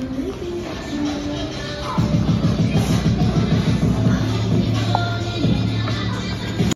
living